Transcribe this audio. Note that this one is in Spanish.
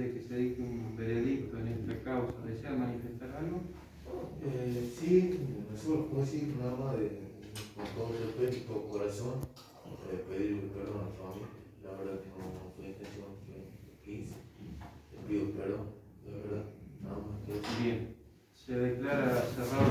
de que se dicte un veredicto en esta causa, ¿desea manifestar algo? Eh, sí, nosotros podemos decir nada más de, con todo respeto y todo corazón, eh, pedir perdón a la familia. La verdad que no, no fue intención que, que hice. Le pido perdón, de verdad, nada más que eso. Bien, se declara cerrado.